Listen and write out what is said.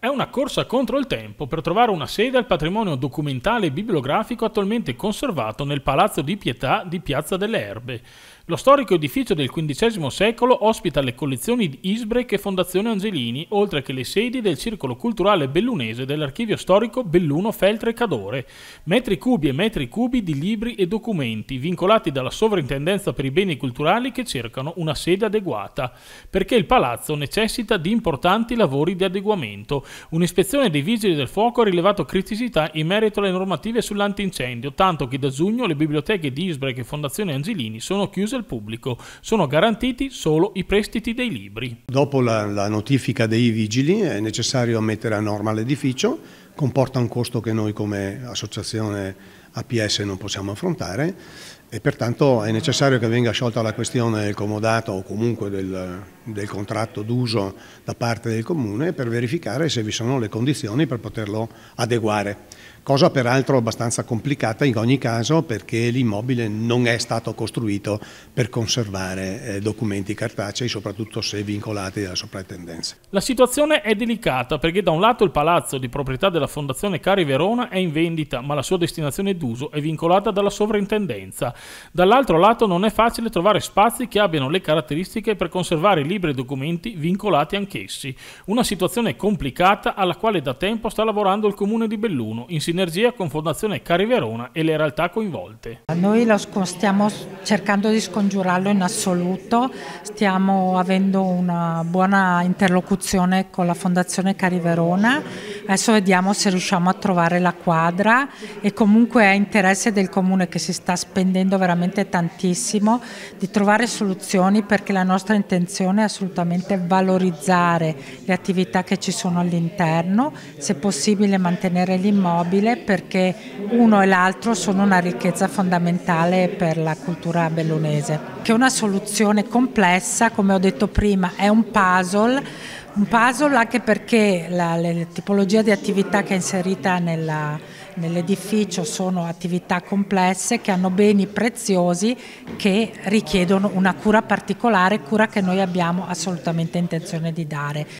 È una corsa contro il tempo per trovare una sede al patrimonio documentale e bibliografico attualmente conservato nel Palazzo di Pietà di Piazza delle Erbe. Lo storico edificio del XV secolo ospita le collezioni di Isbrec e Fondazione Angelini, oltre che le sedi del Circolo Culturale Bellunese dell'Archivio Storico Belluno Feltre Cadore. Metri cubi e metri cubi di libri e documenti, vincolati dalla Sovrintendenza per i Beni Culturali che cercano una sede adeguata, perché il palazzo necessita di importanti lavori di adeguamento. Un'ispezione dei Vigili del Fuoco ha rilevato criticità in merito alle normative sull'antincendio, tanto che da giugno le biblioteche di Isbrec e Fondazione Angelini sono chiuse al pubblico. Sono garantiti solo i prestiti dei libri. Dopo la, la notifica dei vigili è necessario mettere a norma l'edificio, comporta un costo che noi come associazione APS non possiamo affrontare e pertanto è necessario che venga sciolta la questione del comodato o comunque del, del contratto d'uso da parte del Comune per verificare se vi sono le condizioni per poterlo adeguare cosa peraltro abbastanza complicata in ogni caso perché l'immobile non è stato costruito per conservare eh, documenti cartacei, soprattutto se vincolati dalla soprintendenza. La situazione è delicata perché da un lato il palazzo di proprietà della Fondazione Cari Verona è in vendita, ma la sua destinazione d'uso è vincolata dalla sovrintendenza. Dall'altro lato non è facile trovare spazi che abbiano le caratteristiche per conservare libri e documenti vincolati anch'essi. Una situazione complicata alla quale da tempo sta lavorando il comune di Belluno, in sinergia con Fondazione Cari Verona e le realtà coinvolte. Noi lo stiamo cercando di scongiurarlo in assoluto, stiamo avendo una buona interlocuzione con la Fondazione Cari Verona, adesso vediamo se riusciamo a trovare la quadra e comunque è interesse del comune che si sta spendendo veramente tantissimo di trovare soluzioni perché la nostra intenzione è assolutamente valorizzare le attività che ci sono all'interno, se possibile mantenere l'immobile perché uno e l'altro sono una ricchezza fondamentale per la cultura bellunese. Che è una soluzione complessa, come ho detto prima, è un puzzle, un puzzle anche perché la, la tipologia di attività che è inserita nella, nell'edificio sono attività complesse che hanno beni preziosi che richiedono una cura particolare, cura che noi abbiamo assolutamente intenzione di dare.